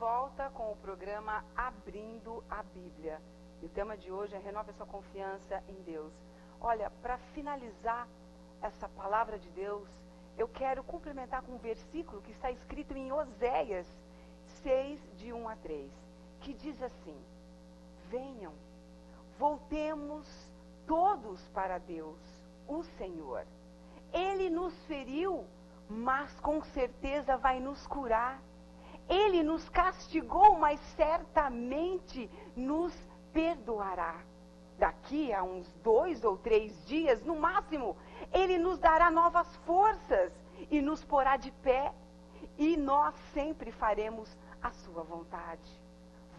volta com o programa Abrindo a Bíblia. E o tema de hoje é Renove a sua confiança em Deus. Olha, para finalizar essa palavra de Deus, eu quero complementar com um versículo que está escrito em Oséias 6, de 1 a 3, que diz assim: Venham, voltemos todos para Deus, o Senhor. Ele nos feriu, mas com certeza vai nos curar. Ele nos castigou, mas certamente nos perdoará. Daqui a uns dois ou três dias, no máximo, Ele nos dará novas forças e nos porá de pé, e nós sempre faremos a Sua vontade.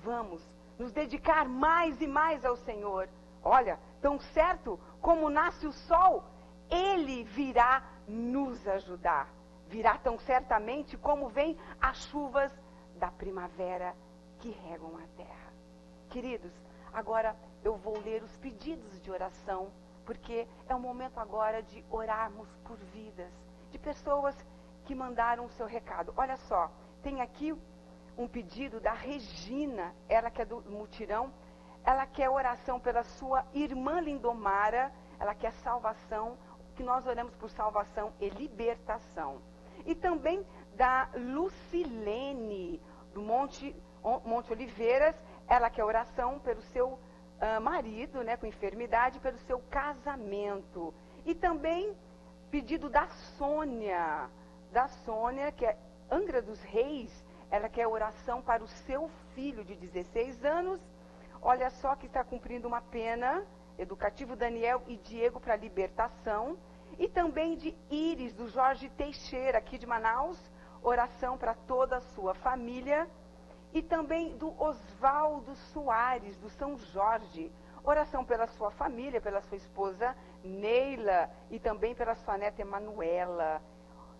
Vamos nos dedicar mais e mais ao Senhor. Olha, tão certo como nasce o sol, Ele virá nos ajudar. Virá tão certamente como vem as chuvas da primavera que regam a terra. Queridos, agora eu vou ler os pedidos de oração, porque é o momento agora de orarmos por vidas, de pessoas que mandaram o seu recado. Olha só, tem aqui um pedido da Regina, ela que é do mutirão, ela quer oração pela sua irmã Lindomara, ela quer salvação, que nós oramos por salvação e libertação. E também da Lucilene, do Monte, Monte Oliveiras, ela quer oração pelo seu uh, marido, né, com enfermidade, pelo seu casamento. E também pedido da Sônia, da Sônia, que é Angra dos Reis, ela quer oração para o seu filho de 16 anos. Olha só que está cumprindo uma pena, educativo Daniel e Diego para libertação. E também de Íris, do Jorge Teixeira, aqui de Manaus, oração para toda a sua família. E também do Oswaldo Soares, do São Jorge, oração pela sua família, pela sua esposa Neila e também pela sua neta Emanuela.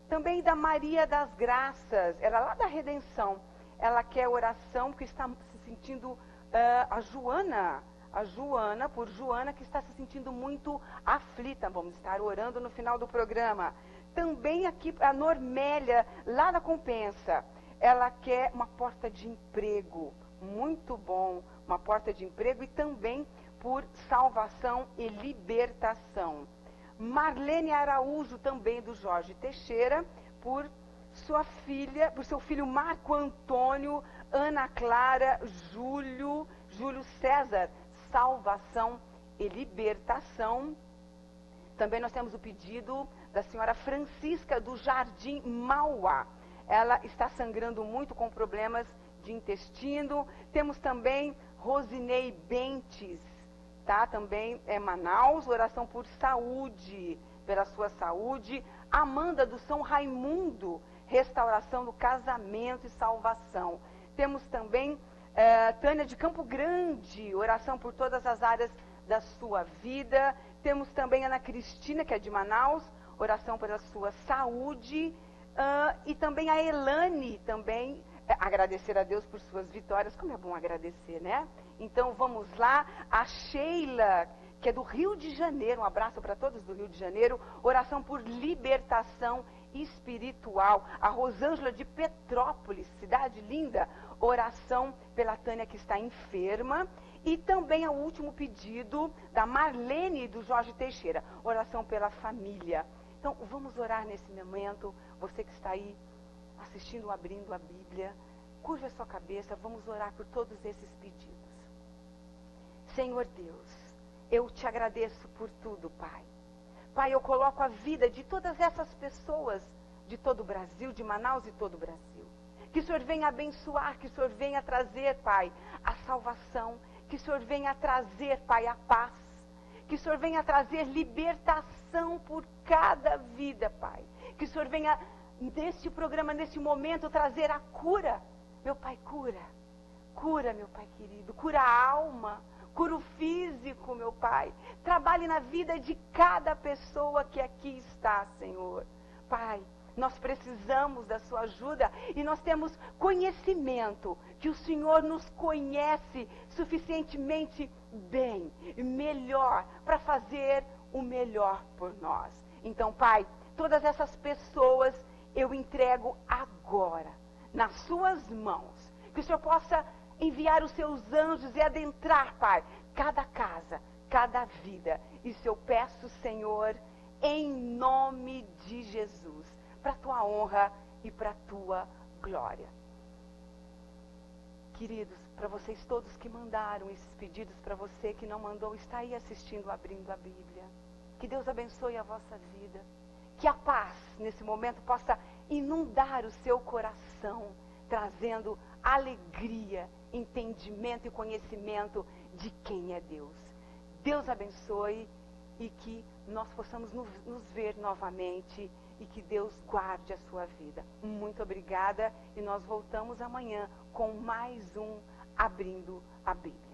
Também da Maria das Graças, ela é lá da Redenção. Ela quer oração porque está se sentindo. Uh, a Joana, a Joana, por Joana, que está se sentindo muito aflita. Vamos estar orando no final do programa. Também aqui a Normélia, lá na Compensa. Ela quer uma porta de emprego. Muito bom. Uma porta de emprego e também por salvação e libertação. Marlene Araújo, também do Jorge Teixeira, por sua filha, por seu filho Marco Antônio, Ana Clara, Júlio, Júlio César, salvação e libertação. Também nós temos o pedido da senhora Francisca do Jardim Mauá. Ela está sangrando muito com problemas de intestino. Temos também Rosinei Bentes, tá? Também é Manaus, oração por saúde, pela sua saúde. Amanda do São Raimundo, restauração do casamento e salvação. Temos também é, Tânia de Campo Grande, oração por todas as áreas da sua vida. Temos também Ana Cristina, que é de Manaus, oração pela sua saúde. Uh, e também a Elane, também é, agradecer a Deus por suas vitórias. Como é bom agradecer, né? Então vamos lá. A Sheila, que é do Rio de Janeiro, um abraço para todos do Rio de Janeiro. Oração por libertação espiritual. A Rosângela de Petrópolis, cidade linda, oração pela Tânia que está enferma. E também o último pedido da Marlene e do Jorge Teixeira, oração pela família. Então, vamos orar nesse momento. Você que está aí assistindo, abrindo a Bíblia, curva a sua cabeça, vamos orar por todos esses pedidos. Senhor Deus, eu te agradeço por tudo, Pai. Pai, eu coloco a vida de todas essas pessoas de todo o Brasil, de Manaus e todo o Brasil. Que o Senhor venha abençoar, que o Senhor venha trazer, Pai, a salvação. Que o Senhor venha trazer, Pai, a paz. Que o Senhor venha trazer libertação por cada vida, Pai. Que o Senhor venha, neste programa, neste momento, trazer a cura. Meu Pai, cura. Cura, meu Pai querido. Cura a alma. Cura o físico, meu Pai. Trabalhe na vida de cada pessoa que aqui está, Senhor. Pai, nós precisamos da sua ajuda e nós temos conhecimento que o Senhor nos conhece suficientemente bem, melhor, para fazer o melhor por nós. Então, Pai, todas essas pessoas eu entrego agora nas suas mãos. Que o Senhor possa enviar os seus anjos e adentrar, Pai, cada casa, cada vida. Isso eu peço, Senhor, em nome de Jesus, para a tua honra e para a tua glória. Queridos, para vocês todos que mandaram esses pedidos, para você que não mandou, está aí assistindo, abrindo a Bíblia. Que Deus abençoe a vossa vida. Que a paz, nesse momento, possa inundar o seu coração, trazendo alegria, entendimento e conhecimento de quem é Deus. Deus abençoe e que nós possamos nos ver novamente e que Deus guarde a sua vida. Muito obrigada e nós voltamos amanhã com mais um Abrindo a Bíblia.